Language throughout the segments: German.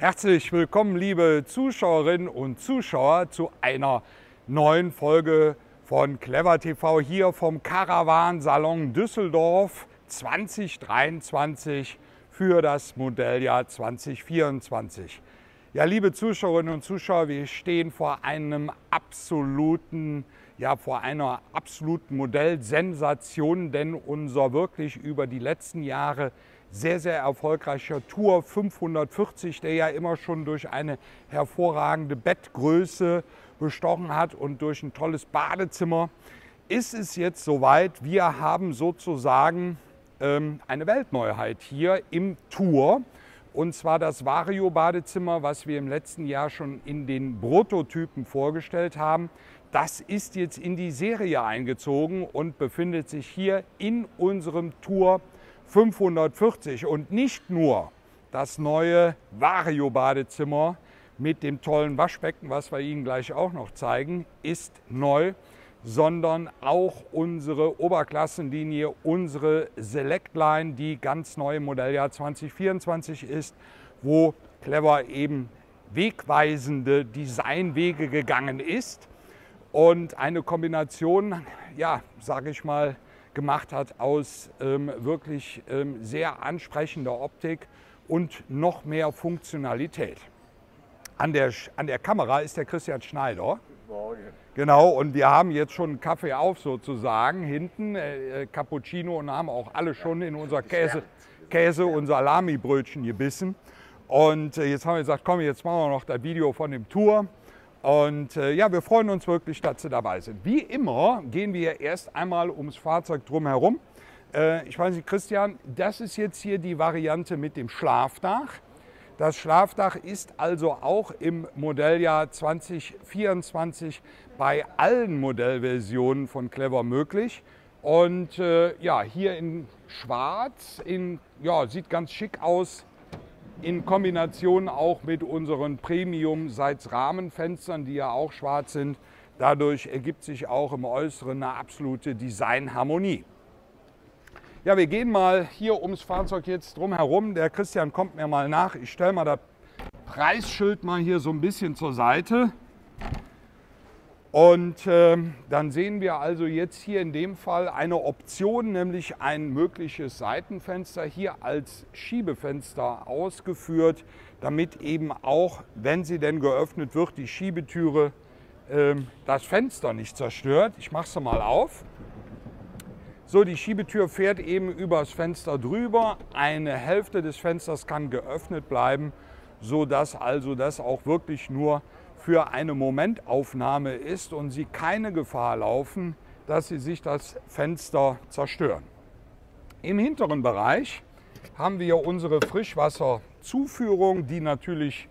Herzlich willkommen, liebe Zuschauerinnen und Zuschauer, zu einer neuen Folge von Clever TV hier vom Caravan-Salon Düsseldorf 2023 für das Modelljahr 2024. Ja, liebe Zuschauerinnen und Zuschauer, wir stehen vor einem absoluten, ja, vor einer absoluten Modellsensation, denn unser wirklich über die letzten Jahre sehr, sehr erfolgreicher Tour 540, der ja immer schon durch eine hervorragende Bettgröße bestochen hat und durch ein tolles Badezimmer, ist es jetzt soweit. Wir haben sozusagen ähm, eine Weltneuheit hier im Tour. Und zwar das Vario-Badezimmer, was wir im letzten Jahr schon in den Prototypen vorgestellt haben. Das ist jetzt in die Serie eingezogen und befindet sich hier in unserem Tour 540 und nicht nur das neue Vario-Badezimmer mit dem tollen Waschbecken, was wir Ihnen gleich auch noch zeigen, ist neu, sondern auch unsere Oberklassenlinie, unsere Select Line, die ganz neu im Modelljahr 2024 ist, wo Clever eben wegweisende Designwege gegangen ist. Und eine Kombination, ja, sage ich mal, gemacht hat aus ähm, wirklich ähm, sehr ansprechender Optik und noch mehr Funktionalität. An der, an der Kamera ist der Christian Schneider. Genau, und wir haben jetzt schon einen Kaffee auf sozusagen hinten, äh, äh Cappuccino und haben auch alle schon in unser Käse, Käse und Salami-Brötchen gebissen. Und äh, jetzt haben wir gesagt, komm, jetzt machen wir noch das Video von dem Tour. Und äh, ja, wir freuen uns wirklich, dass Sie dabei sind. Wie immer gehen wir erst einmal ums Fahrzeug drumherum. Äh, ich weiß nicht, Christian, das ist jetzt hier die Variante mit dem Schlafdach. Das Schlafdach ist also auch im Modelljahr 2024 bei allen Modellversionen von Clever möglich. Und äh, ja, hier in Schwarz, in, ja, sieht ganz schick aus, in Kombination auch mit unseren Premium-Seits-Rahmenfenstern, die ja auch schwarz sind. Dadurch ergibt sich auch im Äußeren eine absolute Designharmonie. Ja, wir gehen mal hier ums Fahrzeug jetzt drum herum. Der Christian kommt mir mal nach. Ich stelle mal das Preisschild mal hier so ein bisschen zur Seite. Und äh, dann sehen wir also jetzt hier in dem Fall eine Option, nämlich ein mögliches Seitenfenster hier als Schiebefenster ausgeführt, damit eben auch, wenn sie denn geöffnet wird, die Schiebetüre äh, das Fenster nicht zerstört. Ich mache es mal auf. So, die Schiebetür fährt eben übers Fenster drüber. Eine Hälfte des Fensters kann geöffnet bleiben, sodass also das auch wirklich nur für eine Momentaufnahme ist und Sie keine Gefahr laufen, dass Sie sich das Fenster zerstören. Im hinteren Bereich haben wir unsere Frischwasserzuführung, die natürlich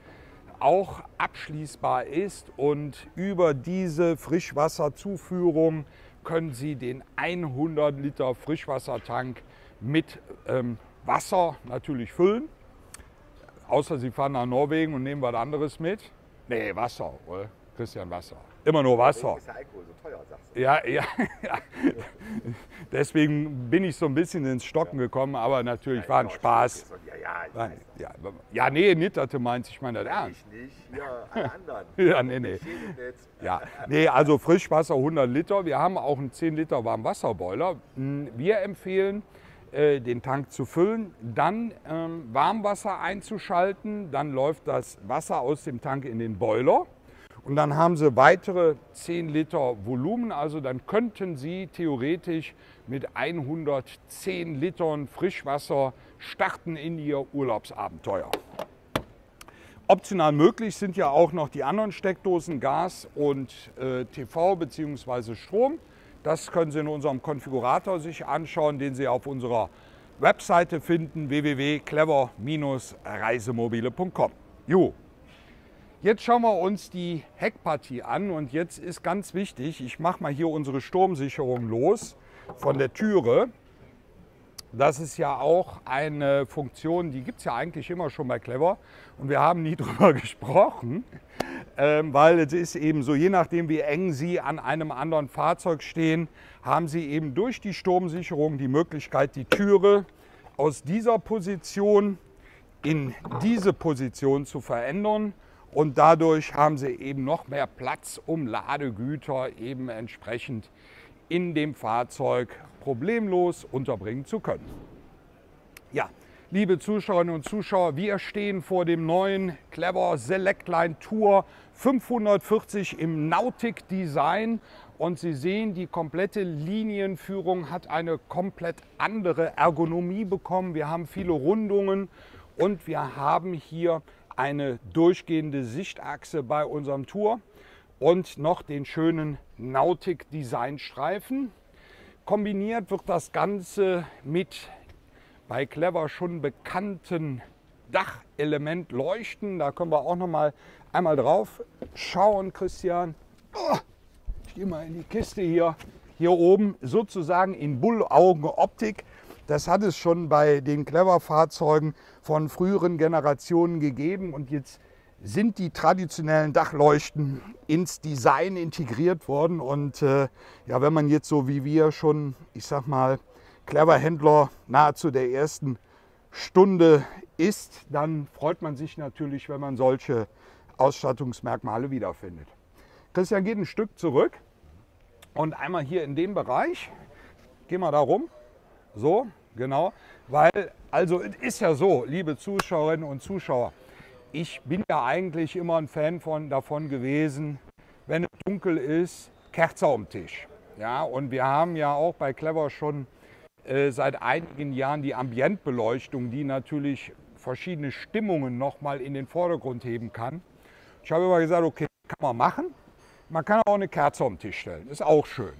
auch abschließbar ist und über diese Frischwasserzuführung können Sie den 100 Liter Frischwassertank mit ähm, Wasser natürlich füllen. Außer Sie fahren nach Norwegen und nehmen was anderes mit. Nee, Wasser, oder? Christian, Wasser. Immer nur Wasser. Ist der Alkohol so teuer, sagst du? Ja, ja, ja. Deswegen bin ich so ein bisschen ins Stocken gekommen, aber natürlich ja, war ein Spaß. Ja, ja, ja, ja, nee, nicht, dass du meinst, ich meine das ernst. Ich nicht, ja, alle anderen. ja, nee, nee. Ja, nee, also Frischwasser 100 Liter. Wir haben auch einen 10 Liter Warmwasserboiler. Hm, wir empfehlen, äh, den Tank zu füllen, dann ähm, Warmwasser einzuschalten, dann läuft das Wasser aus dem Tank in den Boiler und dann haben Sie weitere 10 Liter Volumen, also dann könnten Sie theoretisch mit 110 Litern Frischwasser starten in Ihr Urlaubsabenteuer. Optional möglich sind ja auch noch die anderen Steckdosen Gas und äh, TV bzw. Strom. Das können Sie in unserem Konfigurator sich anschauen, den Sie auf unserer Webseite finden, www.clever-reisemobile.com. Jo, jetzt schauen wir uns die Heckpartie an und jetzt ist ganz wichtig, ich mache mal hier unsere Sturmsicherung los von der Türe. Das ist ja auch eine Funktion, die gibt es ja eigentlich immer schon bei Clever und wir haben nie drüber gesprochen, weil es ist eben so, je nachdem wie eng Sie an einem anderen Fahrzeug stehen, haben Sie eben durch die Sturmsicherung die Möglichkeit, die Türe aus dieser Position in diese Position zu verändern und dadurch haben sie eben noch mehr Platz, um Ladegüter eben entsprechend in dem Fahrzeug problemlos unterbringen zu können. Ja, liebe Zuschauerinnen und Zuschauer, wir stehen vor dem neuen Clever Selectline Tour 540 im Nautic Design und Sie sehen, die komplette Linienführung hat eine komplett andere Ergonomie bekommen. Wir haben viele Rundungen und wir haben hier eine durchgehende Sichtachse bei unserem Tour und noch den schönen Nautic Design Streifen. Kombiniert wird das Ganze mit bei Clever schon bekannten Dachelement leuchten. Da können wir auch noch mal einmal drauf schauen, Christian. Oh, ich gehe mal in die Kiste hier, hier oben, sozusagen in Bullaugenoptik. Das hat es schon bei den Clever-Fahrzeugen von früheren Generationen gegeben und jetzt sind die traditionellen Dachleuchten ins Design integriert worden. Und äh, ja, wenn man jetzt so wie wir schon, ich sag mal, Clever-Händler nahezu der ersten Stunde ist, dann freut man sich natürlich, wenn man solche Ausstattungsmerkmale wiederfindet. Christian geht ein Stück zurück und einmal hier in dem Bereich. Gehen wir da rum. So, genau. Weil, also es ist ja so, liebe Zuschauerinnen und Zuschauer, ich bin ja eigentlich immer ein Fan von, davon gewesen, wenn es dunkel ist, Kerze am Tisch. Ja, und wir haben ja auch bei Clever schon äh, seit einigen Jahren die Ambientbeleuchtung, die natürlich verschiedene Stimmungen nochmal in den Vordergrund heben kann. Ich habe immer gesagt, okay, kann man machen. Man kann auch eine Kerze am Tisch stellen, ist auch schön.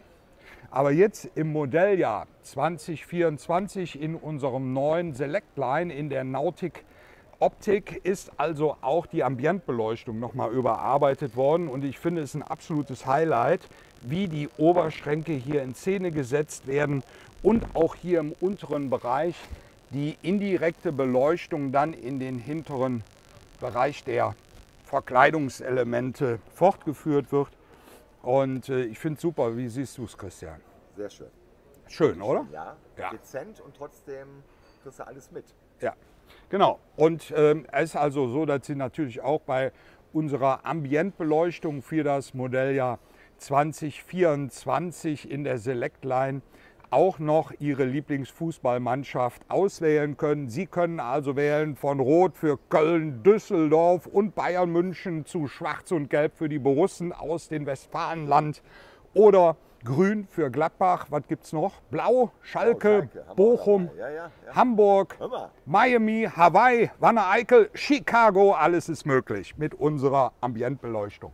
Aber jetzt im Modelljahr 2024 in unserem neuen Select Line in der Nautic Optik ist also auch die Ambientbeleuchtung nochmal überarbeitet worden und ich finde es ein absolutes Highlight, wie die Oberschränke hier in Szene gesetzt werden und auch hier im unteren Bereich die indirekte Beleuchtung dann in den hinteren Bereich der Verkleidungselemente fortgeführt wird. Und äh, ich finde es super. Wie siehst du es, Christian? Sehr schön. Schön, oder? Ja, ja, dezent und trotzdem kriegst du alles mit. Ja, genau. Und ähm, es ist also so, dass Sie natürlich auch bei unserer Ambientbeleuchtung für das Modelljahr 2024 in der Select Line auch noch Ihre Lieblingsfußballmannschaft auswählen können. Sie können also wählen von Rot für Köln, Düsseldorf und Bayern München zu Schwarz und Gelb für die Borussen aus dem Westfalenland oder Grün für Gladbach. Was gibt es noch? Blau, Schalke, oh, Bochum, ja, ja, ja. Hamburg, Miami, Hawaii, Wanne-Eickel, Chicago. Alles ist möglich mit unserer Ambientbeleuchtung.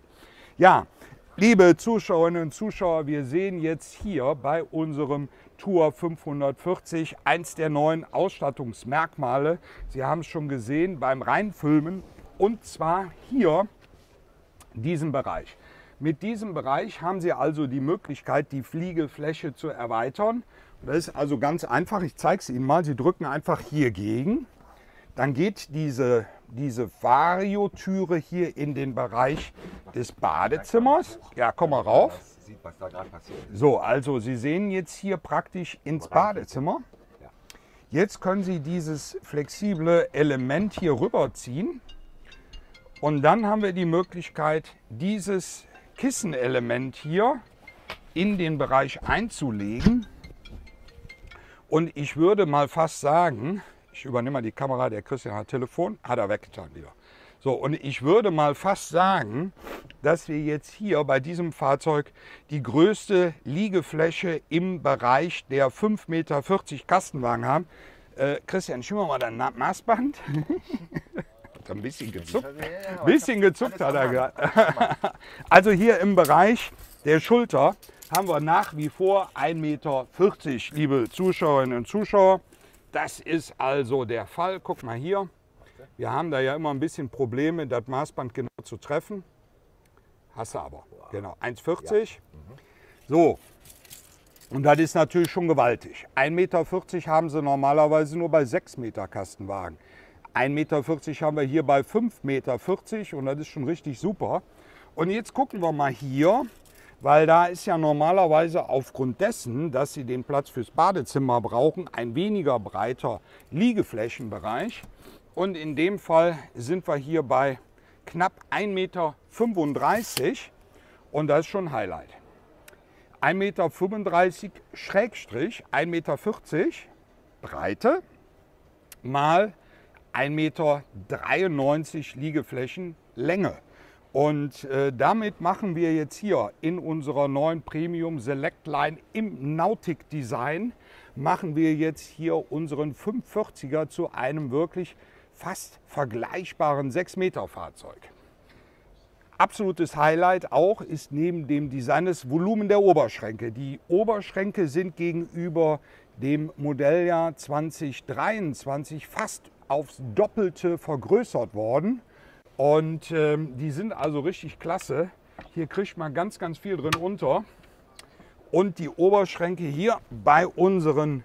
Ja, liebe Zuschauerinnen und Zuschauer, wir sehen jetzt hier bei unserem Tour 540 eins der neuen Ausstattungsmerkmale. Sie haben es schon gesehen beim Reinfilmen und zwar hier diesen Bereich. Mit diesem Bereich haben Sie also die Möglichkeit, die Fliegefläche zu erweitern. Das ist also ganz einfach. Ich zeige es Ihnen mal. Sie drücken einfach hier gegen. Dann geht diese, diese Variotüre hier in den Bereich des Badezimmers. Ja, komm mal rauf. So, also Sie sehen jetzt hier praktisch ins Badezimmer. Jetzt können Sie dieses flexible Element hier rüberziehen. Und dann haben wir die Möglichkeit, dieses Kissenelement hier in den Bereich einzulegen. Und ich würde mal fast sagen, ich übernehme mal die Kamera, der Christian hat Telefon, hat er weggetan wieder. So, und ich würde mal fast sagen, dass wir jetzt hier bei diesem Fahrzeug die größte Liegefläche im Bereich der 5,40 Meter Kastenwagen haben. Äh, Christian, schieben wir mal dein Maßband. hat ein bisschen gezuckt. Ein bisschen gezuckt hat er gerade. Also hier im Bereich der Schulter haben wir nach wie vor 1,40 Meter, liebe Zuschauerinnen und Zuschauer. Das ist also der Fall. Guck mal hier. Wir haben da ja immer ein bisschen Probleme, das Maßband genau zu treffen. Hast du aber. Wow. Genau, 1,40. Ja. Mhm. So, und das ist natürlich schon gewaltig. 1,40 Meter haben sie normalerweise nur bei 6 Meter Kastenwagen. 1,40 Meter haben wir hier bei 5,40 Meter und das ist schon richtig super. Und jetzt gucken wir mal hier, weil da ist ja normalerweise aufgrund dessen, dass Sie den Platz fürs Badezimmer brauchen, ein weniger breiter Liegeflächenbereich. Und in dem Fall sind wir hier bei knapp 1,35 Meter und das ist schon Highlight. 1,35 Meter Schrägstrich 1,40 Meter Breite mal 1,93 Meter Liegeflächenlänge. Und äh, damit machen wir jetzt hier in unserer neuen Premium Select Line im Nautic Design, machen wir jetzt hier unseren 540er zu einem wirklich fast vergleichbaren 6 Meter Fahrzeug. Absolutes Highlight auch ist neben dem Design das Volumen der Oberschränke. Die Oberschränke sind gegenüber dem Modelljahr 2023 fast aufs Doppelte vergrößert worden. Und ähm, die sind also richtig klasse. Hier kriegt man ganz, ganz viel drin unter. Und die Oberschränke hier bei unseren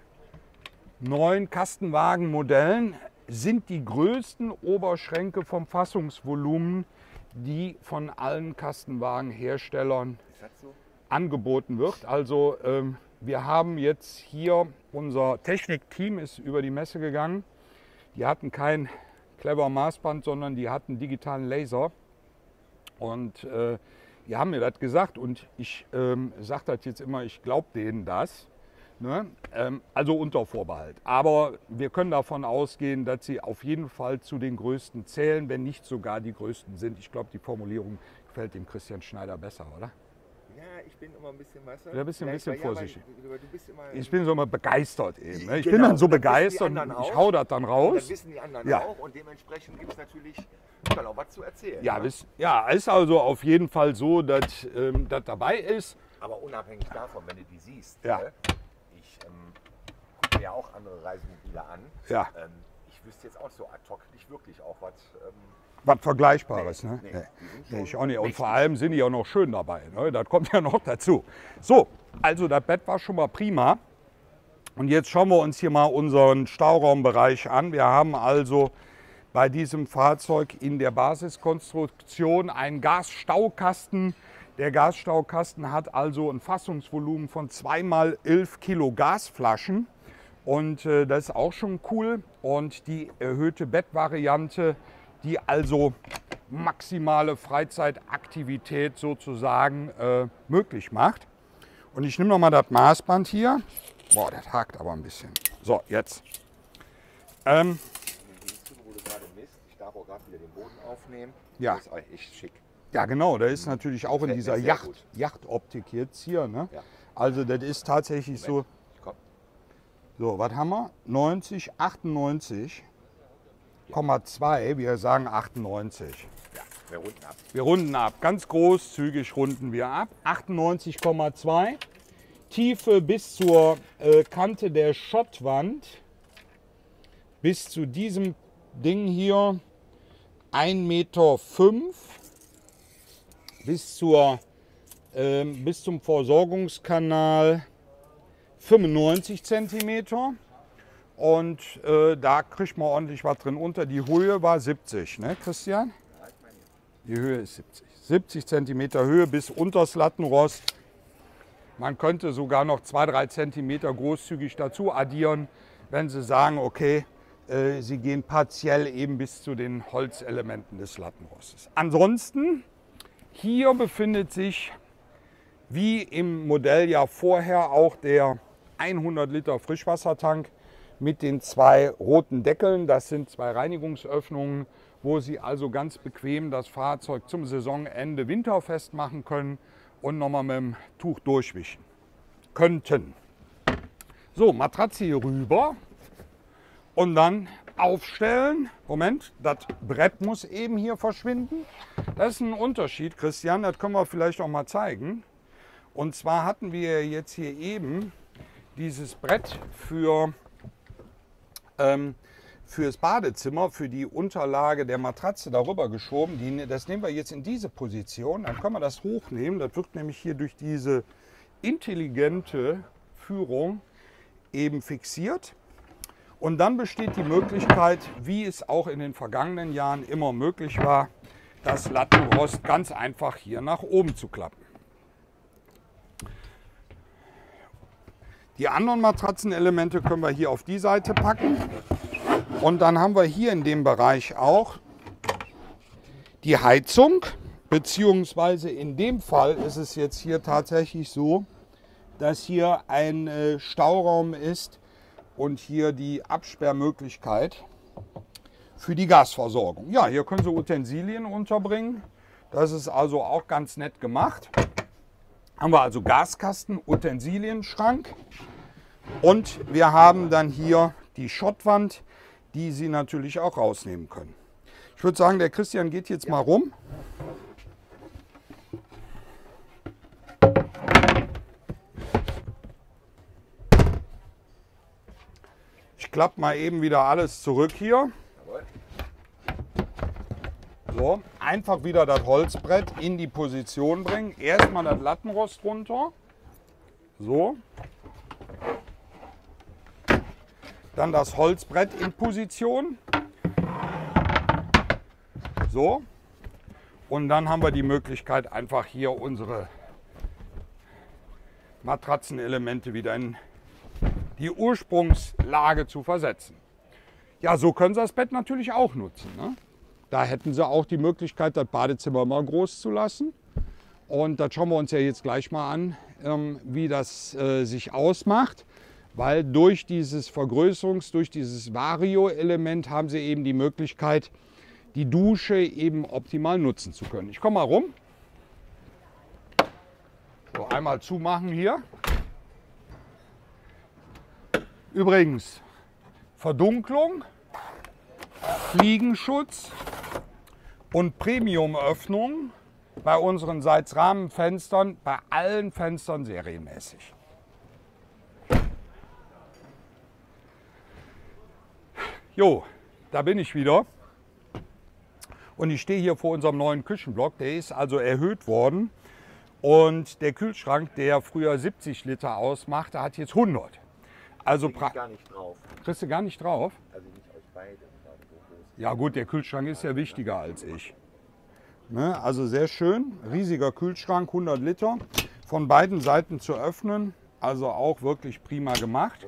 neuen Kastenwagenmodellen sind die größten Oberschränke vom Fassungsvolumen, die von allen Kastenwagenherstellern so? angeboten wird. Also ähm, wir haben jetzt hier, unser Technikteam ist über die Messe gegangen. Die hatten kein clever Maßband, sondern die hatten digitalen Laser. Und äh, die haben mir das gesagt und ich ähm, sage das jetzt immer, ich glaube denen das. Ne? Ähm, also unter Vorbehalt. Aber wir können davon ausgehen, dass sie auf jeden Fall zu den Größten zählen, wenn nicht sogar die Größten sind. Ich glaube, die Formulierung gefällt dem Christian Schneider besser, oder? Ja, ich bin immer ein bisschen, weißt du? Ja, ein bisschen, ein bisschen ja, weil- vorsichtig. weil du bist immer, Ich bin so mal begeistert eben. Ne? Ich bin Genau, dann so und begeistert, anderen ich hau das dann Und raus. das wissen die anderen Ja. auch und dementsprechend gibt es natürlich dann auch was zu erzählen. Ja, ne? bis, ja, ist also auf jeden Fall so, dass ähm, das dabei ist. Aber unabhängig davon, wenn du die siehst, Ja. ne? ich ähm, gucke mir ja auch andere Reisemobile an. Ja. Ähm, ich wüsste jetzt auch so ad hoc nicht wirklich auch was. Ähm, Was Vergleichbares. Ne? Nee, Nee. sind Nee, schon ich auch nicht. Und vor allem sind die auch noch schön dabei. Ne? Das kommt ja noch dazu. So, also das Bett war schon mal prima. Und jetzt schauen wir uns hier mal unseren Stauraumbereich an. Wir haben also bei diesem Fahrzeug in der Basiskonstruktion einen Gasstaukasten. Der Gasstaukasten hat also ein Fassungsvolumen von 2 mal 11 Kilo Gasflaschen. Und äh, das ist auch schon cool. Und die erhöhte Bettvariante, die also maximale Freizeitaktivität sozusagen äh, möglich macht. Und ich nehme noch mal das Maßband hier. Boah, das hakt aber ein bisschen. So, jetzt. Ähm, ich darf auch gerade wieder den Boden aufnehmen. Ja. Das ist echt schick. ja, genau, der ist natürlich auch in dieser Yacht. Yachtoptik jetzt hier. Ne? Ja. Also, das ist tatsächlich so. So, was haben wir? 90, 98,2. Wir sagen 98. Ja, wir runden ab. Wir runden ab. Ganz großzügig runden wir ab. 98,2. Tiefe bis zur äh, Kante der Schottwand. Bis zu diesem Ding hier 1,5 Meter. Bis, zur, ähm, bis zum Versorgungskanal 95 Zentimeter. Und äh, da kriegt man ordentlich was drin unter. Die Höhe war 70, ne Christian? Die Höhe ist 70. 70 Zentimeter Höhe bis unters Lattenrost. Man könnte sogar noch 2-3 Zentimeter großzügig dazu addieren, wenn Sie sagen, okay, äh, Sie gehen partiell eben bis zu den Holzelementen des Lattenrostes. Ansonsten, hier befindet sich wie im Modelljahr vorher auch der 100 Liter Frischwassertank mit den zwei roten Deckeln. Das sind zwei Reinigungsöffnungen, wo Sie also ganz bequem das Fahrzeug zum Saisonende winterfest machen können und nochmal mit dem Tuch durchwischen könnten. So, Matratze hier rüber und dann aufstellen. Moment, das Brett muss eben hier verschwinden. Das ist ein Unterschied, Christian, das können wir vielleicht auch mal zeigen. Und zwar hatten wir jetzt hier eben dieses Brett für ähm, fürs Badezimmer, für die Unterlage der Matratze darüber geschoben. Die, das nehmen wir jetzt in diese Position. Dann können wir das hochnehmen. Das wird nämlich hier durch diese intelligente Führung eben fixiert. Und dann besteht die Möglichkeit, wie es auch in den vergangenen Jahren immer möglich war, das Lattenrost ganz einfach hier nach oben zu klappen. Die anderen Matratzenelemente können wir hier auf die Seite packen. Und dann haben wir hier in dem Bereich auch die Heizung, beziehungsweise in dem Fall ist es jetzt hier tatsächlich so, dass hier ein äh, Stauraum ist und hier die Absperrmöglichkeit für die Gasversorgung. Ja, hier können Sie Utensilien unterbringen. Das ist also auch ganz nett gemacht. Haben wir also Gaskasten, Utensilienschrank und wir haben dann hier die Schottwand, die Sie natürlich auch rausnehmen können. Ich würde sagen, der Christian geht jetzt mal rum. Ich klappe mal eben wieder alles zurück hier. So, einfach wieder das Holzbrett in die Position bringen. Erstmal das Lattenrost runter. So. Dann das Holzbrett in Position. So. Und dann haben wir die Möglichkeit, einfach hier unsere Matratzenelemente wieder in die Ursprungslage zu versetzen. Ja, so können Sie das Bett natürlich auch nutzen. Ne? Da hätten Sie auch die Möglichkeit, das Badezimmer mal groß zu lassen. Und das schauen wir uns ja jetzt gleich mal an, ähm, wie das äh, sich ausmacht. Weil durch dieses Vergrößerungs-, durch dieses Vario-Element haben Sie eben die Möglichkeit, die Dusche eben optimal nutzen zu können. Ich komme mal rum. So, einmal zumachen hier. Übrigens, Verdunklung, Fliegenschutz und Premium-Öffnung bei unseren Seitsrahmenfenstern, bei allen Fenstern serienmäßig. Jo, da bin ich wieder. Und ich stehe hier vor unserem neuen Küchenblock. Der ist also erhöht worden. Und der Kühlschrank, der früher 70 Liter ausmachte, hat jetzt 100. Also gar nicht drauf. Kriegst du gar nicht drauf? Also nicht euch beide. gerade so groß. Ja gut, der Kühlschrank ist ja wichtiger als ich. Ne, also sehr schön, riesiger Kühlschrank, 100 Liter, von beiden Seiten zu öffnen, also auch wirklich prima gemacht.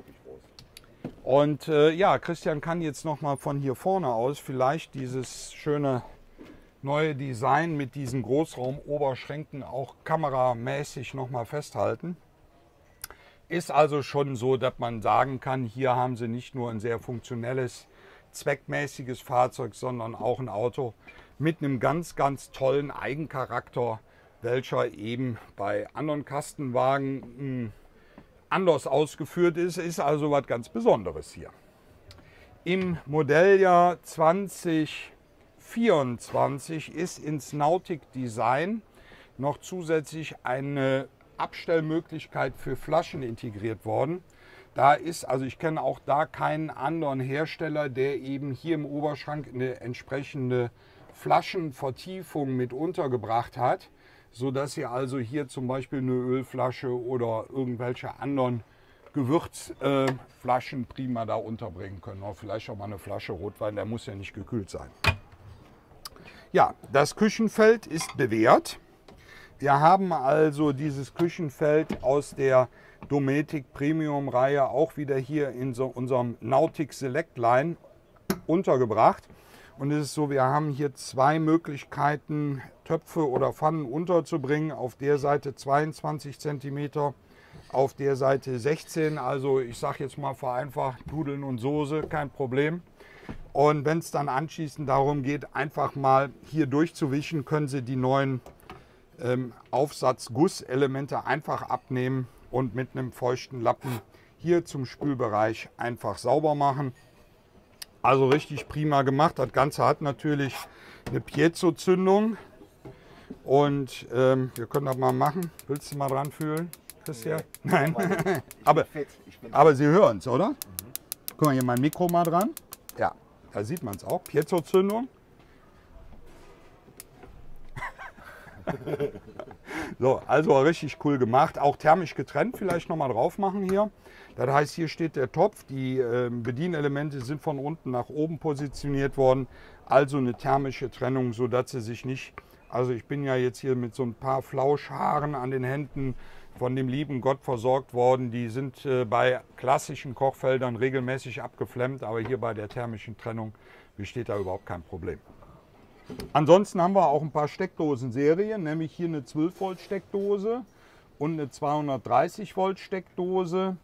Und äh, ja, Christian kann jetzt noch mal von hier vorne aus vielleicht dieses schöne neue Design mit diesen Großraumoberschränken auch kameramäßig noch mal festhalten. Ist also schon so, dass man sagen kann, hier haben sie nicht nur ein sehr funktionelles, zweckmäßiges Fahrzeug, sondern auch ein Auto mit einem ganz, ganz tollen Eigencharakter, welcher eben bei anderen Kastenwagen mh, anders ausgeführt ist. Ist also was ganz Besonderes hier. Im Modelljahr 2024 ist ins Nautic Design noch zusätzlich eine Abstellmöglichkeit für Flaschen integriert worden. Da ist, also ich kenne auch da keinen anderen Hersteller, der eben hier im Oberschrank eine entsprechende Flaschenvertiefung mit untergebracht hat, sodass ihr also hier zum Beispiel eine Ölflasche oder irgendwelche anderen Gewürzflaschen prima da unterbringen können. Oder vielleicht auch mal eine Flasche Rotwein, der muss ja nicht gekühlt sein. Ja, das Küchenfeld ist bewährt. Wir haben also dieses Küchenfeld aus der Dometic Premium Reihe auch wieder hier in so unserem Nautic Select Line untergebracht. Und es ist so, wir haben hier zwei Möglichkeiten, Töpfe oder Pfannen unterzubringen. Auf der Seite 22 cm, auf der Seite 16. Also ich sage jetzt mal vereinfacht, Nudeln und Soße, kein Problem. Und wenn es dann anschließend darum geht, einfach mal hier durchzuwischen, können Sie die neuen ähm, Aufsatz-Gusselemente einfach abnehmen und mit einem feuchten Lappen hier zum Spülbereich einfach sauber machen. Also richtig prima gemacht. Das Ganze hat natürlich eine Piezo-Zündung. Und ähm, wir können das mal machen. Willst du mal dran fühlen, Christian? Nein. aber, aber Sie hören es, oder? Guck mal hier mein Mikro mal dran. Ja, da sieht man es auch. Piezo-Zündung. so, also richtig cool gemacht. Auch thermisch getrennt vielleicht nochmal drauf machen hier. Das heißt, hier steht der Topf. Die äh, Bedienelemente sind von unten nach oben positioniert worden. Also eine thermische Trennung, sodass sie sich nicht. Also ich bin ja jetzt hier mit so ein paar Flauschhaaren an den Händen von dem lieben Gott versorgt worden. Die sind äh, bei klassischen Kochfeldern regelmäßig abgeflemmt, aber hier bei der thermischen Trennung besteht da überhaupt kein Problem. Ansonsten haben wir auch ein paar Steckdosen-Serien, nämlich hier eine 12 Volt Steckdose und eine 230 Volt Steckdose.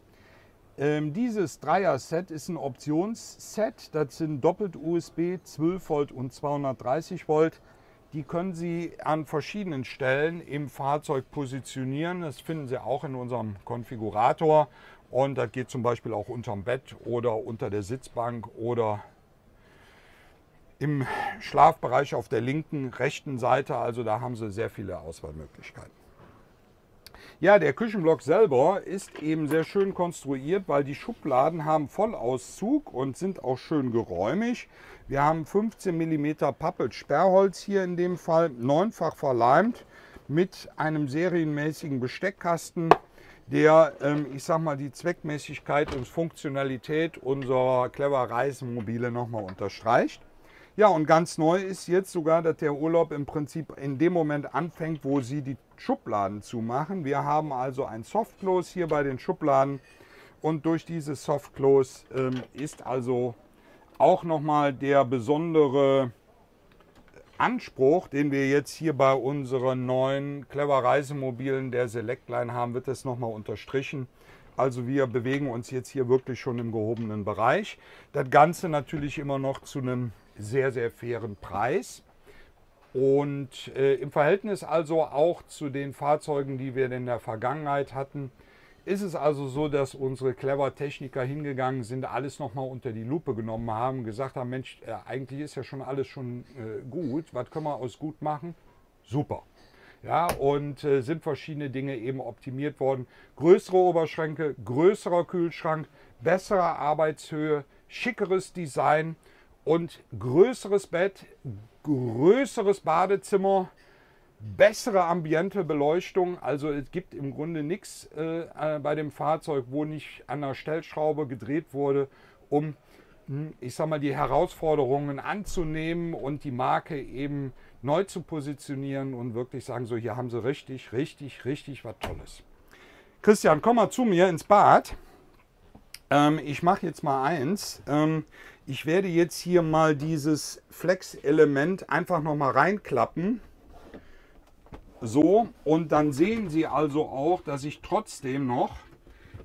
Ähm, dieses Dreier-Set ist ein Optionsset. Das sind doppelt USB 12 Volt und 230 Volt. Die können Sie an verschiedenen Stellen im Fahrzeug positionieren. Das finden Sie auch in unserem Konfigurator. Und das geht zum Beispiel auch unterm Bett oder unter der Sitzbank oder im Schlafbereich auf der linken, rechten Seite. Also da haben Sie sehr viele Auswahlmöglichkeiten. Ja, der Küchenblock selber ist eben sehr schön konstruiert, weil die Schubladen haben Vollauszug und sind auch schön geräumig. Wir haben 15 mm Pappelsperrholz hier in dem Fall, neunfach verleimt mit einem serienmäßigen Besteckkasten, der, ähm, ich sag mal, die Zweckmäßigkeit und Funktionalität unserer Clever Reisemobile nochmal unterstreicht. Ja, und ganz neu ist jetzt sogar, dass der Urlaub im Prinzip in dem Moment anfängt, wo Sie die Schubladen zumachen. Wir haben also ein Softclose hier bei den Schubladen und durch dieses Softclose ähm, ist also auch nochmal der besondere Anspruch, den wir jetzt hier bei unseren neuen Clever Reisemobilen der Selectline haben, wird das nochmal unterstrichen. Also wir bewegen uns jetzt hier wirklich schon im gehobenen Bereich. Das Ganze natürlich immer noch zu einem sehr, sehr fairen Preis. Und äh, im Verhältnis also auch zu den Fahrzeugen, die wir in der Vergangenheit hatten, ist es also so, dass unsere clever Techniker hingegangen sind, alles nochmal unter die Lupe genommen haben, gesagt haben, Mensch, äh, eigentlich ist ja schon alles schon äh, gut, was können wir aus gut machen? Super. Ja, und äh, sind verschiedene Dinge eben optimiert worden. Größere Oberschränke, größerer Kühlschrank, bessere Arbeitshöhe, schickeres Design und größeres Bett, größeres Badezimmer, bessere ambiente Beleuchtung. Also es gibt im Grunde nichts äh, äh, bei dem Fahrzeug, wo nicht an der Stellschraube gedreht wurde, um, hm, ich sag mal, die Herausforderungen anzunehmen und die Marke eben neu zu positionieren und wirklich sagen, so hier haben sie richtig, richtig, richtig was Tolles. Christian, komm mal zu mir ins Bad. Ähm, ich mache jetzt mal eins. Ähm, ich werde jetzt hier mal dieses Flex-Element einfach noch mal reinklappen. So, und dann sehen Sie also auch, dass ich trotzdem noch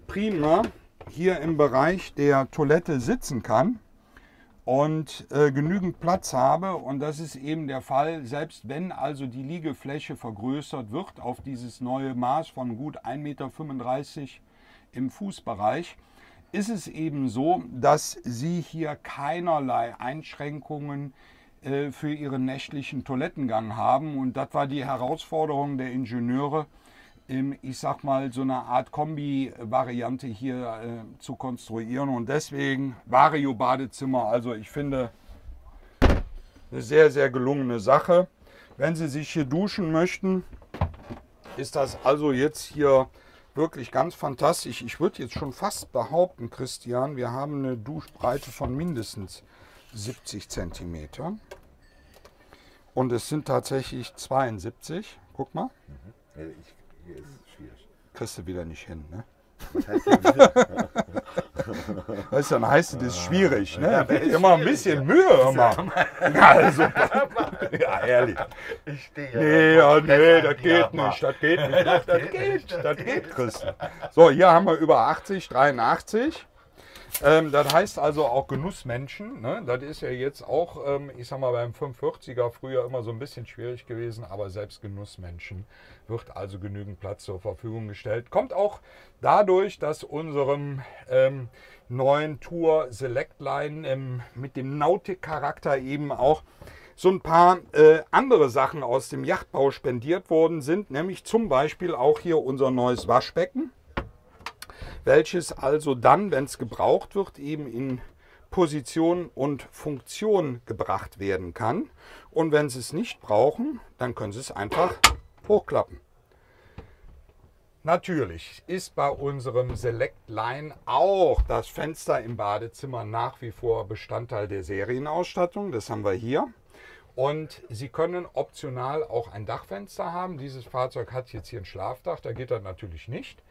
prima hier im Bereich der Toilette sitzen kann und äh, genügend Platz habe. Und das ist eben der Fall, selbst wenn also die Liegefläche vergrößert wird auf dieses neue Maß von gut 1,35 Meter im Fußbereich, ist es eben so, dass Sie hier keinerlei Einschränkungen äh, für Ihren nächtlichen Toilettengang haben. Und das war die Herausforderung der Ingenieure, ich sag mal, so eine Art Kombi-Variante hier äh, zu konstruieren. Und deswegen Vario-Badezimmer, also ich finde eine sehr, sehr gelungene Sache. Wenn Sie sich hier duschen möchten, ist das also jetzt hier wirklich ganz fantastisch. Ich würde jetzt schon fast behaupten, Christian, wir haben eine Duschbreite von mindestens 70 cm. Und es sind tatsächlich 72. Guck mal. Mhm. Ich, hier ist es schwierig. Kriegst du wieder nicht hin, ne? Was heißt denn Weißt du, dann heißt es, das ist schwierig, ne? Ja, immer ein bisschen Mühe immer. Ja, also, ja, ehrlich. Ich stehe Nee, ja, nee, das geht nicht, das geht nicht. Das, das geht, das geht, Christian. So, hier haben wir über 80, 83. Ähm, das heißt also auch Genussmenschen. Ne? Das ist ja jetzt auch, ähm, ich sag mal, beim 540er früher immer so ein bisschen schwierig gewesen, aber selbst Genussmenschen wird also genügend Platz zur Verfügung gestellt. Kommt auch dadurch, dass unserem ähm, neuen Tour Select Line ähm, mit dem Nautic-Charakter eben auch so ein paar äh, andere Sachen aus dem Yachtbau spendiert worden sind, nämlich zum Beispiel auch hier unser neues Waschbecken welches also dann, wenn es gebraucht wird, eben in Position und Funktion gebracht werden kann. Und wenn Sie es nicht brauchen, dann können Sie es einfach hochklappen. Natürlich ist bei unserem Select Line auch das Fenster im Badezimmer nach wie vor Bestandteil der Serienausstattung. Das haben wir hier. Und Sie können optional auch ein Dachfenster haben. Dieses Fahrzeug hat jetzt hier ein Schlafdach, da geht das natürlich nicht.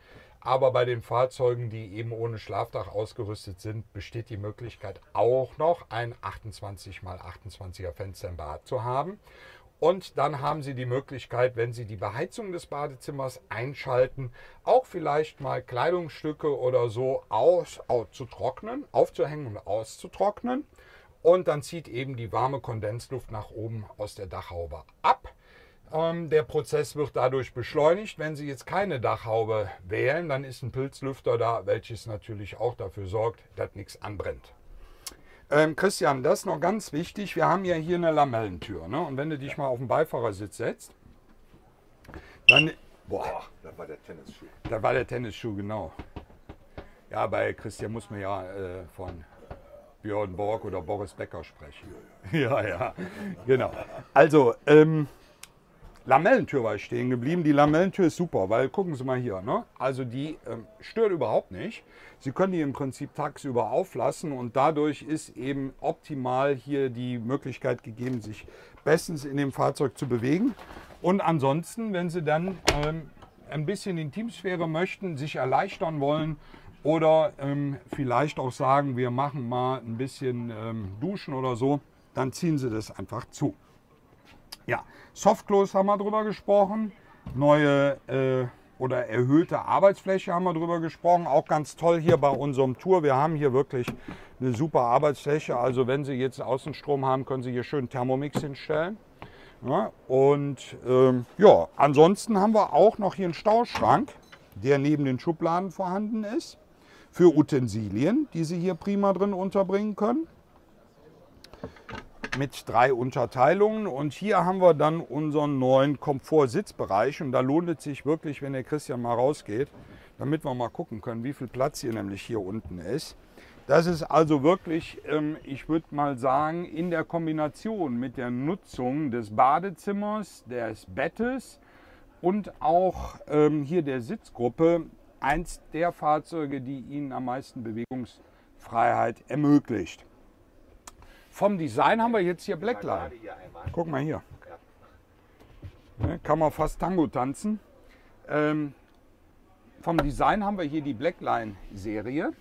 Aber bei den Fahrzeugen, die eben ohne Schlafdach ausgerüstet sind, besteht die Möglichkeit auch noch ein 28 x 28er Fenster im Bad zu haben. Und dann haben Sie die Möglichkeit, wenn Sie die Beheizung des Badezimmers einschalten, auch vielleicht mal Kleidungsstücke oder so aus, aus zu trocknen, aufzuhängen und auszutrocknen. Und dann zieht eben die warme Kondensluft nach oben aus der Dachhaube ab. Ähm, der Prozess wird dadurch beschleunigt. Wenn Sie jetzt keine Dachhaube wählen, dann ist ein Pilzlüfter da, welches natürlich auch dafür sorgt, dass nichts anbrennt. Ähm, Christian, das ist noch ganz wichtig. Wir haben ja hier eine Lamellentür. Ne? Und wenn du dich mal auf den Beifahrersitz setzt, dann. Boah, das war der Tennisschuh. da war der Tennisschuh, genau. Ja, bei Christian muss man ja äh, von Björn Borg oder Boris Becker sprechen. Ja, ja, genau. Also, ähm, Lamellentür war ich stehen geblieben. Die Lamellentür ist super, weil gucken Sie mal hier, ne? Also die ähm, stört überhaupt nicht. Sie können die im Prinzip tagsüber auflassen und dadurch ist eben optimal hier die Möglichkeit gegeben, sich bestens in dem Fahrzeug zu bewegen. Und ansonsten, wenn Sie dann ähm, ein bisschen Intimsphäre möchten, sich erleichtern wollen oder ähm, vielleicht auch sagen, wir machen mal ein bisschen ähm, Duschen oder so, dann ziehen Sie das einfach zu. Ja, Softclose haben wir drüber gesprochen. Neue äh, oder erhöhte Arbeitsfläche haben wir drüber gesprochen. Auch ganz toll hier bei unserem Tour. Wir haben hier wirklich eine super Arbeitsfläche. Also wenn Sie jetzt Außenstrom haben, können Sie hier schön Thermomix hinstellen. Ja, und ähm, ja, ansonsten haben wir auch noch hier einen Stauschrank, der neben den Schubladen vorhanden ist. Für Utensilien, die Sie hier prima drin unterbringen können mit drei Unterteilungen. Und hier haben wir dann unseren neuen Komfort-Sitzbereich. Und da lohnt es sich wirklich, wenn der Christian mal rausgeht, damit wir mal gucken können, wie viel Platz hier nämlich hier unten ist. Das ist also wirklich, ähm, ich würde mal sagen, in der Kombination mit der Nutzung des Badezimmers, des Bettes und auch ähm, hier der Sitzgruppe eins der Fahrzeuge, die Ihnen am meisten Bewegungsfreiheit ermöglicht. Vom Design haben wir jetzt hier Blackline. Guck mal hier. Ne, kann man fast Tango tanzen. Ähm, vom Design haben wir hier die Blackline-Serie.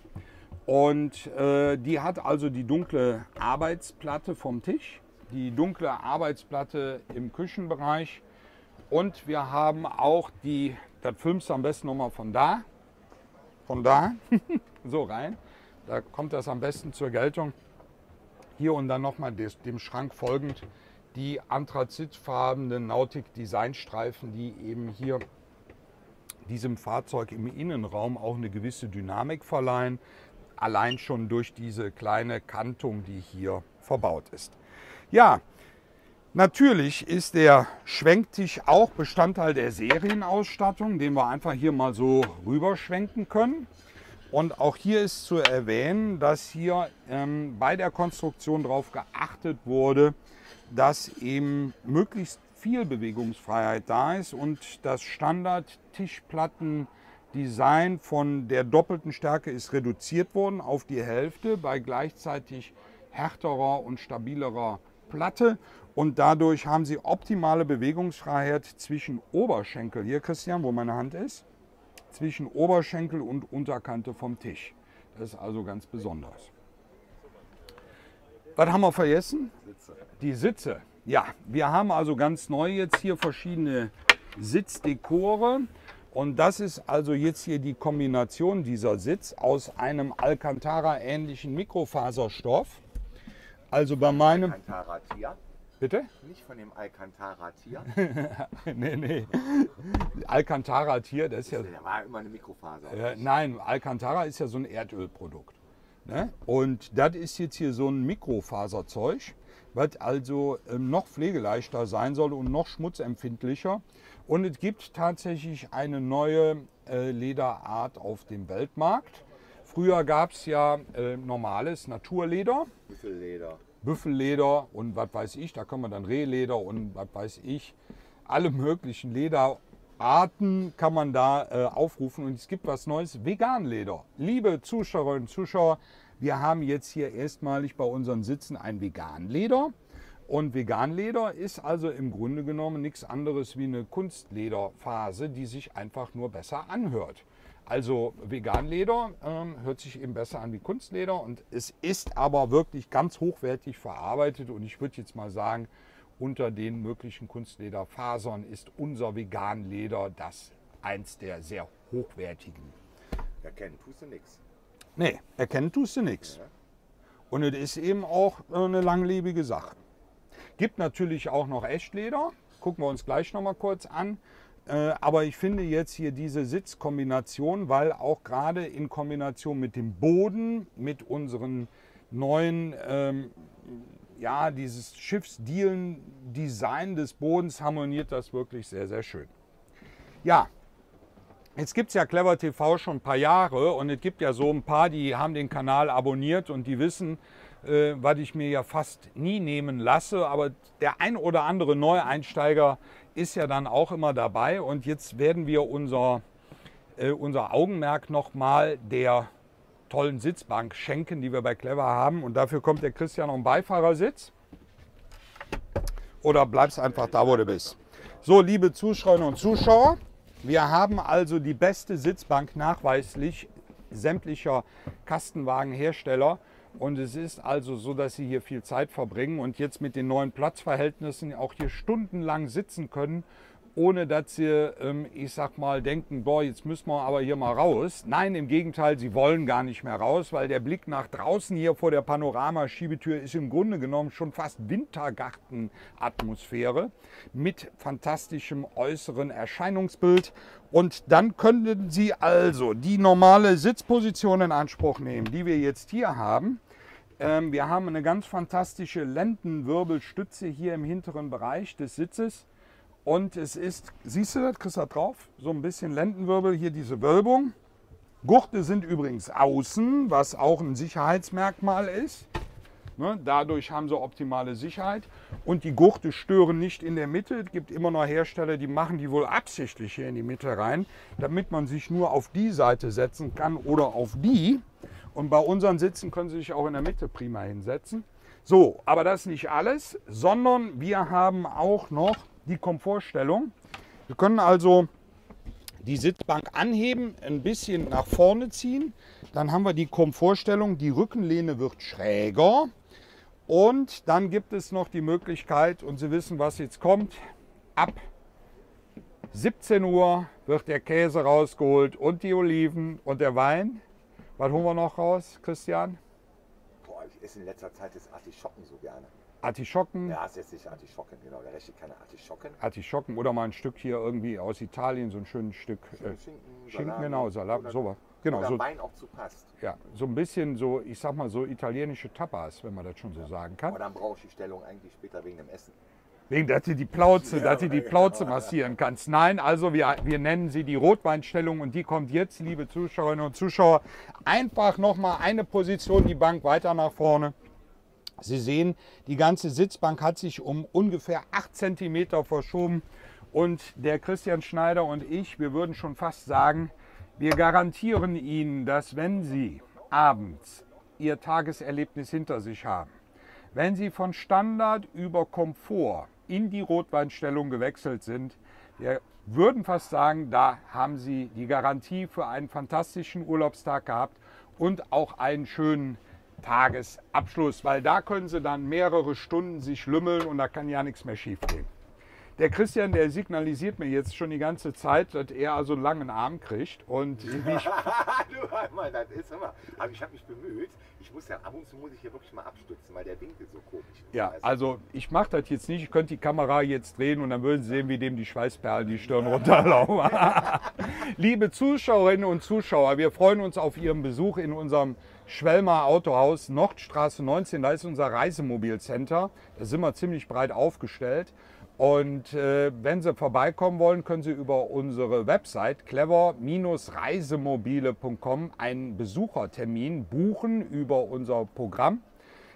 Und äh, die hat also die dunkle Arbeitsplatte vom Tisch, die dunkle Arbeitsplatte im Küchenbereich. Und wir haben auch die, das filmst du am besten nochmal von da, von da, so rein. Da kommt das am besten zur Geltung. Hier und dann nochmal dem Schrank folgend die anthrazitfarbenen Nautic Designstreifen, die eben hier diesem Fahrzeug im Innenraum auch eine gewisse Dynamik verleihen. Allein schon durch diese kleine Kantung, die hier verbaut ist. Ja, natürlich ist der Schwenktisch auch Bestandteil der Serienausstattung, den wir einfach hier mal so rüberschwenken können. Und auch hier ist zu erwähnen, dass hier ähm, bei der Konstruktion darauf geachtet wurde, dass eben möglichst viel Bewegungsfreiheit da ist und das Standard-Tischplatten-Design von der doppelten Stärke ist reduziert worden auf die Hälfte bei gleichzeitig härterer und stabilerer Platte. Und dadurch haben sie optimale Bewegungsfreiheit zwischen Oberschenkel, hier Christian, wo meine Hand ist, zwischen Oberschenkel und Unterkante vom Tisch. Das ist also ganz besonders. Was haben wir vergessen? Die Sitze. Ja, wir haben also ganz neu jetzt hier verschiedene Sitzdekore. Und das ist also jetzt hier die Kombination dieser Sitz aus einem Alcantara-ähnlichen Mikrofaserstoff. Also bei meinem. Alcantara-Tier. Bitte? Nicht von dem Alcantara-Tier. nee, nee. Alcantara-Tier, das ist ja. Der war immer eine Mikrofaser. Äh, nein, Alcantara ist ja so ein Erdölprodukt. Ne? Und das ist jetzt hier so ein Mikrofaserzeug, was also ähm, noch pflegeleichter sein soll und noch schmutzempfindlicher. Und es gibt tatsächlich eine neue äh, Lederart auf dem Weltmarkt. Früher gab es ja äh, normales Naturleder. Büffelleder. Büffelleder und was weiß ich, da kann man dann Rehleder und was weiß ich, alle möglichen Lederarten kann man da äh, aufrufen und es gibt was Neues, Veganleder. Liebe Zuschauerinnen und Zuschauer, wir haben jetzt hier erstmalig bei unseren Sitzen ein Veganleder Und Veganleder ist also im Grunde genommen nichts anderes wie eine Kunstlederphase, die sich einfach nur besser anhört. Also Veganleder ähm, hört sich eben besser an wie Kunstleder und es ist aber wirklich ganz hochwertig verarbeitet und ich würde jetzt mal sagen, unter den möglichen Kunstlederfasern ist unser Veganleder das eins der sehr hochwertigen. Erkennen tust du nichts. Nee, erkennen tust du nichts. Und es ist eben auch eine langlebige Sache. Gibt natürlich auch noch Echtleder. Gucken wir uns gleich noch mal kurz an. Äh, aber ich finde jetzt hier diese Sitzkombination, weil auch gerade in Kombination mit dem Boden, mit unseren neuen, ähm, ja, dieses Schiffsdielen-Design des Bodens harmoniert das wirklich sehr, sehr schön. Ja, Jetzt gibt es ja Clever TV schon ein paar Jahre und es gibt ja so ein paar, die haben den Kanal abonniert und die wissen, äh, was ich mir ja fast nie nehmen lasse. Aber der ein oder andere Neueinsteiger ist ja dann auch immer dabei. Und jetzt werden wir unser, äh, unser Augenmerk nochmal der tollen Sitzbank schenken, die wir bei Clever haben. Und dafür kommt der Christian am Beifahrersitz. Oder bleibst einfach da, wo du bist. So, liebe Zuschauerinnen und Zuschauer, wir haben also die beste Sitzbank nachweislich sämtlicher Kastenwagenhersteller. Und es ist also so, dass Sie hier viel Zeit verbringen und jetzt mit den neuen Platzverhältnissen auch hier stundenlang sitzen können ohne dass sie, ähm, ich sag mal, denken, boah, jetzt müssen wir aber hier mal raus. Nein, im Gegenteil, sie wollen gar nicht mehr raus, weil der Blick nach draußen hier vor der Panoramaschiebetür ist im Grunde genommen schon fast Wintergartenatmosphäre mit fantastischem äußeren Erscheinungsbild. Und dann können Sie also die normale Sitzposition in Anspruch nehmen, die wir jetzt hier haben. Ähm, wir haben eine ganz fantastische Lendenwirbelstütze hier im hinteren Bereich des Sitzes. Und es ist, siehst du das, kriegst du drauf? So ein bisschen Lendenwirbel, hier diese Wölbung. Gurte sind übrigens außen, was auch ein Sicherheitsmerkmal ist. Ne, dadurch haben sie optimale Sicherheit. Und die Gurte stören nicht in der Mitte. Es gibt immer noch Hersteller, die machen die wohl absichtlich hier in die Mitte rein, damit man sich nur auf die Seite setzen kann oder auf die. Und bei unseren Sitzen können Sie sich auch in der Mitte prima hinsetzen. So, aber das ist nicht alles, sondern wir haben auch noch die Komfortstellung. Wir können also die Sitzbank anheben, ein bisschen nach vorne ziehen. Dann haben wir die Komfortstellung, die Rückenlehne wird schräger. Und dann gibt es noch die Möglichkeit, und Sie wissen, was jetzt kommt, ab 17 Uhr wird der Käse rausgeholt und die Oliven und der Wein. Was holen wir noch raus, Christian? Boah, ich esse in letzter Zeit das Artischocken so gerne. Artischocken. Ja, es ist nicht Artischocken, genau. Der rechte keine Artischocken. Artischocken oder mal ein Stück hier irgendwie aus Italien, so ein schönes Stück äh, Schinken, Schinken, Salami genau, Salat, sowas. Genau, Oder so, Wein auch zu passt. ja, so ein bisschen so, ich sag mal so italienische Tapas, wenn man das schon so sagen kann. Aber dann brauche ich die Stellung eigentlich später wegen dem Essen. Wegen, dass du die Plauze, dass du die Plauze massieren kannst. Nein, also wir, wir nennen sie die Rotweinstellung und die kommt jetzt, liebe Zuschauerinnen und Zuschauer, einfach nochmal eine Position die Bank weiter nach vorne. Sie sehen, die ganze Sitzbank hat sich um ungefähr 8 cm verschoben. Und der Christian Schneider und ich, wir würden schon fast sagen, wir garantieren Ihnen, dass wenn Sie abends Ihr Tageserlebnis hinter sich haben, wenn Sie von Standard über Komfort in die Rotweinstellung gewechselt sind, wir würden fast sagen, da haben Sie die Garantie für einen fantastischen Urlaubstag gehabt und auch einen schönen Tagesabschluss, weil da können Sie dann mehrere Stunden sich lümmeln und da kann ja nichts mehr schiefgehen. Der Christian, der signalisiert mir jetzt schon die ganze Zeit, dass er also einen langen Arm kriegt und ich du einmal, das ist immer. Aber ich habe mich bemüht. Ich muss ja ab und zu muss ich hier wirklich mal abstützen, weil der Winkel so komisch ist. Ja, du? also ich mache das jetzt nicht. Ich könnte die Kamera jetzt drehen und dann würden Sie sehen, wie dem die Schweißperlen die Stirn runterlaufen. Liebe Zuschauerinnen und Zuschauer, wir freuen uns auf Ihren Besuch in unserem Schwelmer Autohaus Nordstraße 19. Da ist unser Reisemobilcenter. Da sind wir ziemlich breit aufgestellt. Und äh, wenn Sie vorbeikommen wollen, können Sie über unsere Website clever-reisemobile.com einen Besuchertermin buchen über unser Programm.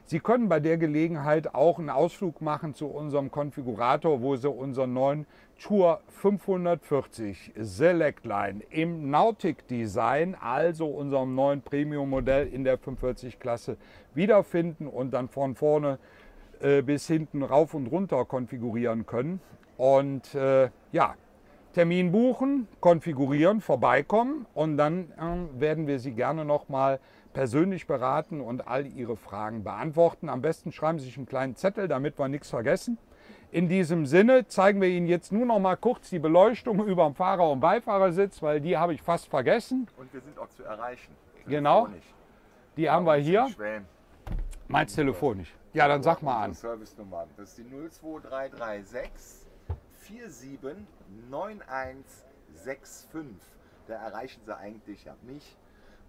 Sie können bei der Gelegenheit auch einen Ausflug machen zu unserem Konfigurator, wo Sie unseren neuen Tour 540 Select Line im Nautic Design, also unserem neuen Premium Modell in der 540 Klasse wiederfinden und dann von vorne äh, bis hinten rauf und runter konfigurieren können. Und äh, ja, Termin buchen, konfigurieren, vorbeikommen und dann äh, werden wir Sie gerne nochmal persönlich beraten und all Ihre Fragen beantworten. Am besten schreiben Sie sich einen kleinen Zettel, damit wir nichts vergessen. In diesem Sinne zeigen wir Ihnen jetzt nur noch mal kurz die Beleuchtung über dem Fahrer- und Beifahrersitz, weil die habe ich fast vergessen. Und wir sind auch zu erreichen. Genau. Die haben wir hier. Meinst telefonisch? Ja, dann sag mal an. Service-Nummer. Das ist die 02336 479165. Da erreichen Sie eigentlich ja, mich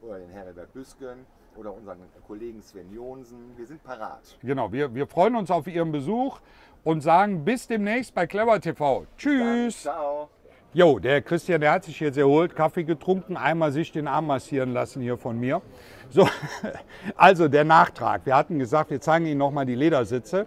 oder den Herbert Büsken oder unseren Kollegen Sven Jonsen. Wir sind parat. Genau, wir, wir freuen uns auf Ihren Besuch und sagen bis demnächst bei Clever TV. Tschüss. Ciao. Jo, der Christian, der hat sich jetzt erholt, Kaffee getrunken, einmal sich den Arm massieren lassen hier von mir. So, also der Nachtrag. Wir hatten gesagt, wir zeigen Ihnen nochmal die Ledersitze.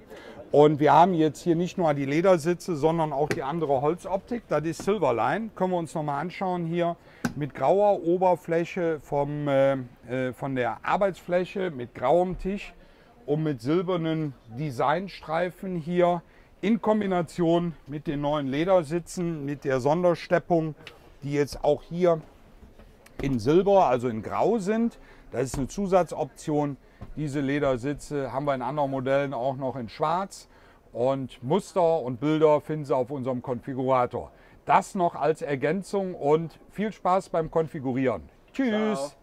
Und wir haben jetzt hier nicht nur die Ledersitze, sondern auch die andere Holzoptik. Das ist Silverline. Können wir uns nochmal anschauen hier mit grauer Oberfläche vom, äh, äh, von der Arbeitsfläche, mit grauem Tisch und mit silbernen Designstreifen hier in Kombination mit den neuen Ledersitzen, mit der Sondersteppung, die jetzt auch hier in Silber, also in Grau sind. Das ist eine Zusatzoption. Diese Ledersitze haben wir in anderen Modellen auch noch in Schwarz. Und Muster und Bilder finden Sie auf unserem Konfigurator. Das noch als Ergänzung und viel Spaß beim Konfigurieren. Tschüss! Ciao.